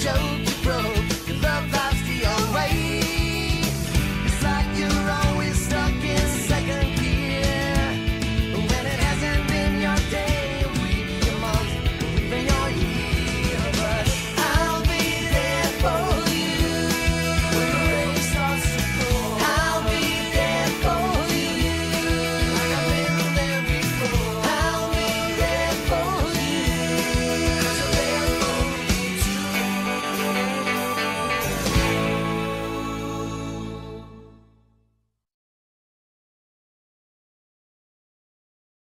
joke.